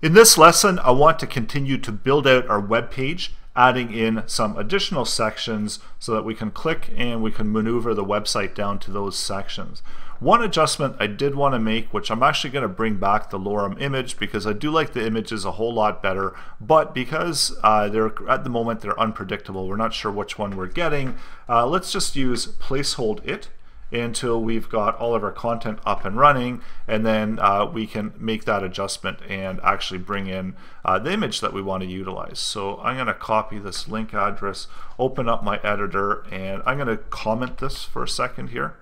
In this lesson, I want to continue to build out our web page, adding in some additional sections so that we can click and we can maneuver the website down to those sections. One adjustment I did want to make, which I'm actually going to bring back the lorem image because I do like the images a whole lot better, but because uh, they're at the moment they're unpredictable, we're not sure which one we're getting, uh, let's just use placehold.it until we've got all of our content up and running and then uh, we can make that adjustment and actually bring in uh, the image that we want to utilize. So I'm going to copy this link address, open up my editor and I'm going to comment this for a second here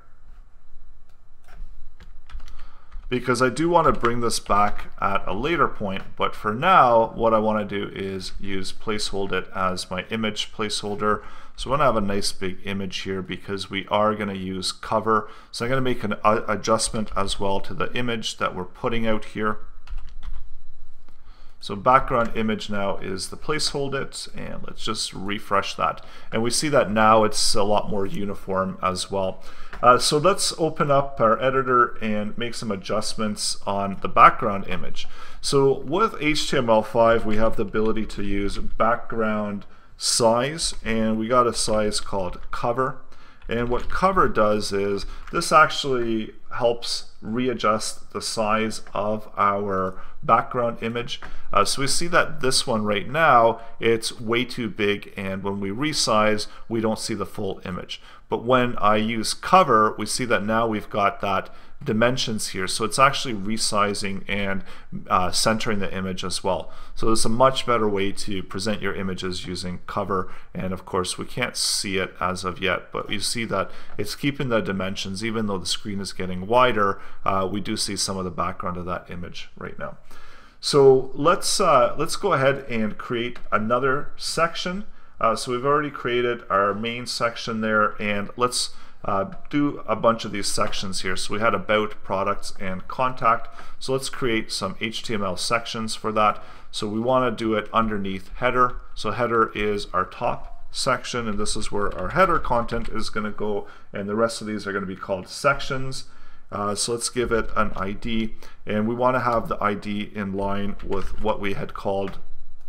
because I do want to bring this back at a later point but for now what I want to do is use placehold.it as my image placeholder so I want to have a nice big image here because we are going to use cover. So I'm going to make an adjustment as well to the image that we're putting out here. So background image now is the placehold.it and let's just refresh that. And we see that now it's a lot more uniform as well. Uh, so let's open up our editor and make some adjustments on the background image. So with HTML5 we have the ability to use background size and we got a size called cover. And what cover does is this actually helps readjust the size of our background image. Uh, so we see that this one right now, it's way too big and when we resize, we don't see the full image. But when I use cover, we see that now we've got that dimensions here. So it's actually resizing and uh, centering the image as well. So it's a much better way to present your images using cover. And of course, we can't see it as of yet, but you see that it's keeping the dimensions, even though the screen is getting wider, uh, we do see some of the background of that image right now. So let's, uh, let's go ahead and create another section. Uh, so we've already created our main section there and let's uh, do a bunch of these sections here. So we had about, products, and contact. So let's create some HTML sections for that. So we want to do it underneath header. So header is our top section and this is where our header content is going to go and the rest of these are going to be called sections. Uh, so let's give it an ID and we want to have the ID in line with what we had called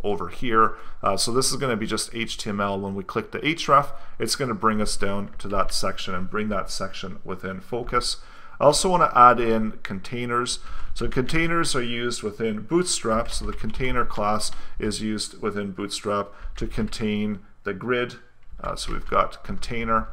over here. Uh, so this is going to be just HTML. When we click the href, it's going to bring us down to that section and bring that section within focus. I also want to add in containers. So containers are used within Bootstrap. So the container class is used within Bootstrap to contain the grid. Uh, so we've got container.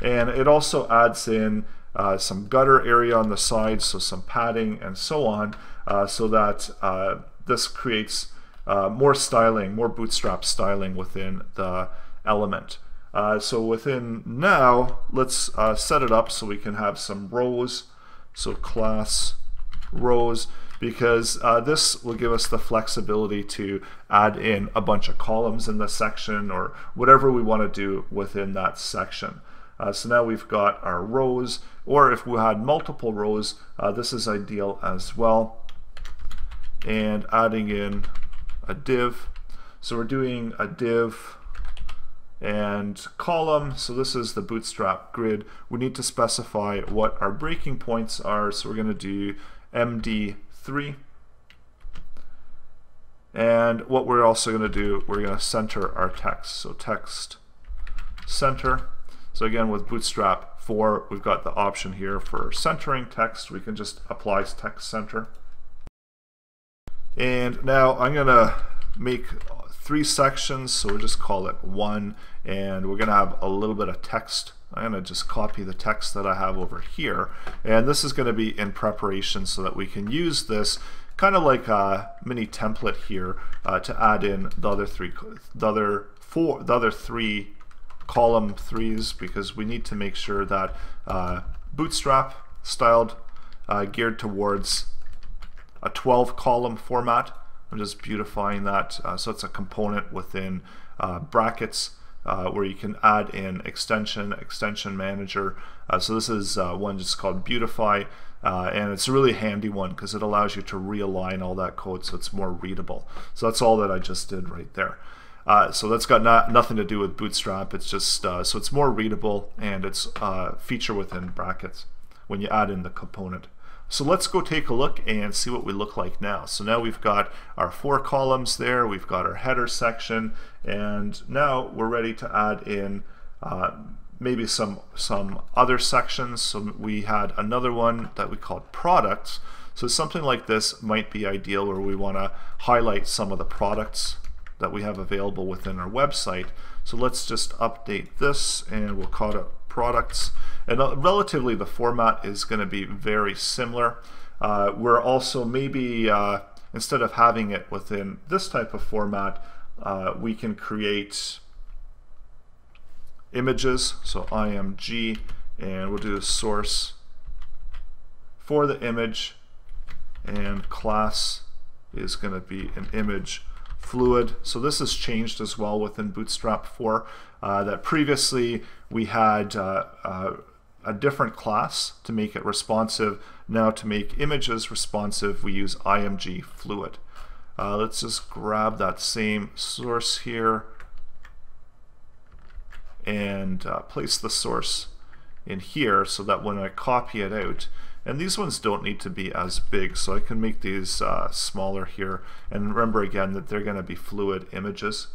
And it also adds in uh, some gutter area on the sides, so some padding and so on, uh, so that uh, this creates uh, more styling, more bootstrap styling within the element. Uh, so within now, let's uh, set it up so we can have some rows. So class rows, because this will give us the flexibility to add in a bunch of columns in the section or whatever we want to do within that section. Uh, so now we've got our rows, or if we had multiple rows, uh, this is ideal as well. And adding in a div. So we're doing a div and column. So this is the bootstrap grid. We need to specify what our breaking points are. So we're going to do MD3. And what we're also going to do, we're going to center our text. So text center. So again, with Bootstrap 4, we've got the option here for centering text. We can just apply text center. And now I'm going to make three sections, so we'll just call it one, and we're going to have a little bit of text. I'm going to just copy the text that I have over here, and this is going to be in preparation so that we can use this kind of like a mini template here uh, to add in the other three, the other four, the other three column threes because we need to make sure that uh, Bootstrap styled uh, geared towards a 12 column format. I'm just beautifying that. Uh, so it's a component within uh, Brackets uh, where you can add in extension, extension manager. Uh, so this is one just called Beautify. And it's a really handy one because it allows you to realign all that code so it's more readable. So that's all that I just did right there. Uh, so that's got not, nothing to do with Bootstrap. It's just uh, so it's more readable and it's uh, feature within Brackets when you add in the component. So let's go take a look and see what we look like now. So now we've got our four columns there, we've got our header section, and now we're ready to add in uh, maybe some, some other sections. So we had another one that we called products. So something like this might be ideal where we want to highlight some of the products that we have available within our website. So let's just update this and we'll call it products. And uh, relatively the format is going to be very similar. Uh, we're also maybe, uh, instead of having it within this type of format, uh, we can create images, so img, and we'll do a source for the image, and class is going to be an image fluid. So this has changed as well within Bootstrap 4. Uh, that previously we had uh, uh, a different class to make it responsive. Now to make images responsive, we use img fluid. Uh, let's just grab that same source here and uh, place the source in here so that when I copy it out, and these ones don't need to be as big, so I can make these uh, smaller here. And remember again that they're going to be fluid images.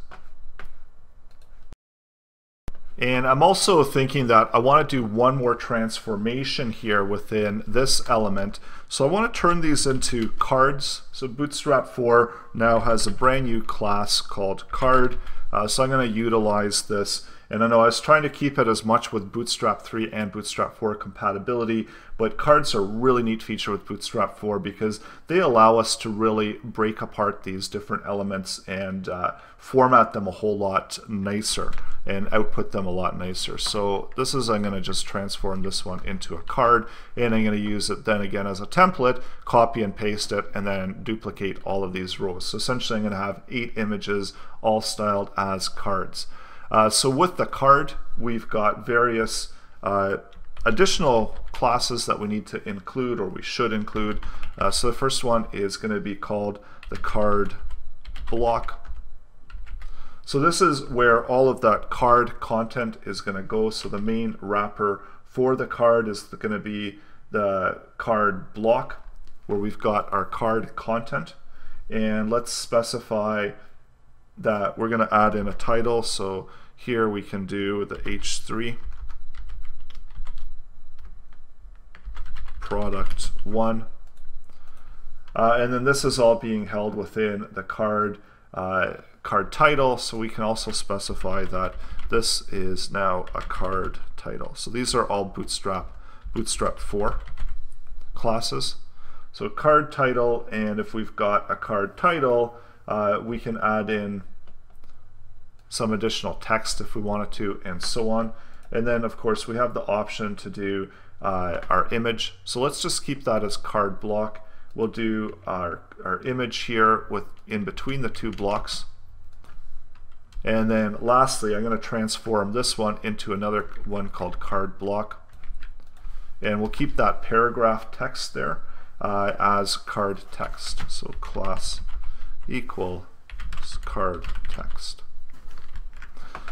And I'm also thinking that I want to do one more transformation here within this element. So I want to turn these into cards. So Bootstrap 4 now has a brand new class called card. Uh, so I'm going to utilize this and I know I was trying to keep it as much with Bootstrap 3 and Bootstrap 4 compatibility, but cards are a really neat feature with Bootstrap 4 because they allow us to really break apart these different elements and uh, format them a whole lot nicer and output them a lot nicer. So this is, I'm going to just transform this one into a card and I'm going to use it then again as a template, copy and paste it, and then duplicate all of these rows. So essentially I'm going to have eight images all styled as cards. Uh, so with the card, we've got various uh, additional classes that we need to include or we should include. Uh, so the first one is going to be called the card block. So this is where all of that card content is going to go. So the main wrapper for the card is going to be the card block where we've got our card content. And let's specify that we're going to add in a title. So here we can do the H3 product 1. Uh, and then this is all being held within the card uh, card title, so we can also specify that this is now a card title. So these are all Bootstrap Bootstrap 4 classes. So card title, and if we've got a card title, uh, we can add in some additional text if we wanted to, and so on. And then, of course, we have the option to do uh, our image. So let's just keep that as card block. We'll do our, our image here with in between the two blocks. And then lastly, I'm going to transform this one into another one called card block. And we'll keep that paragraph text there uh, as card text. So class equal card text.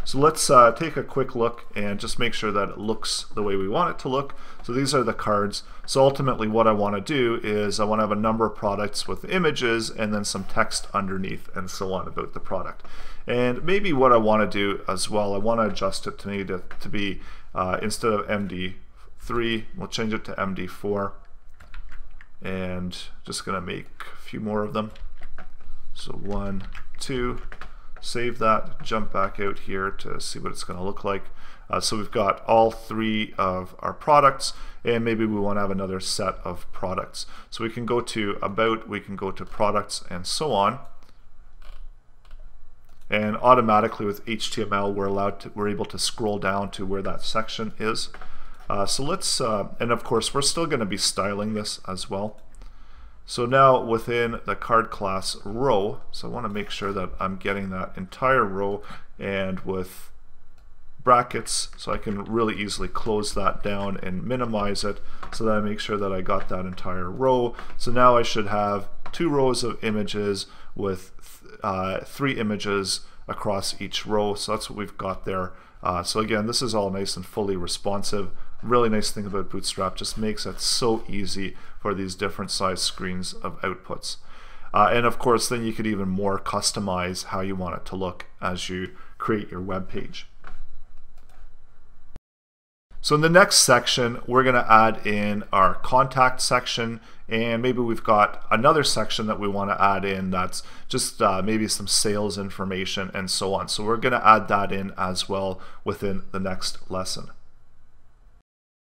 So let's uh, take a quick look and just make sure that it looks the way we want it to look. So these are the cards. So ultimately what I want to do is I want to have a number of products with images and then some text underneath and so on about the product. And maybe what I want to do as well, I want to adjust it to maybe to, to be, uh, instead of MD3, we'll change it to MD4. And just going to make a few more of them. So one, two, save that, jump back out here to see what it's going to look like. Uh, so we've got all three of our products and maybe we want to have another set of products. So we can go to about, we can go to products and so on. And automatically with HTML we're allowed to, we're able to scroll down to where that section is. Uh, so let's, uh, and of course we're still going to be styling this as well. So now within the card class row, so I want to make sure that I'm getting that entire row and with Brackets so I can really easily close that down and minimize it so that I make sure that I got that entire row. So now I should have two rows of images with uh, three images across each row. So that's what we've got there. Uh, so again, this is all nice and fully responsive. Really nice thing about Bootstrap, just makes it so easy for these different size screens of outputs. Uh, and of course, then you could even more customize how you want it to look as you create your web page. So in the next section, we're going to add in our contact section and maybe we've got another section that we want to add in that's just uh, maybe some sales information and so on. So we're going to add that in as well within the next lesson.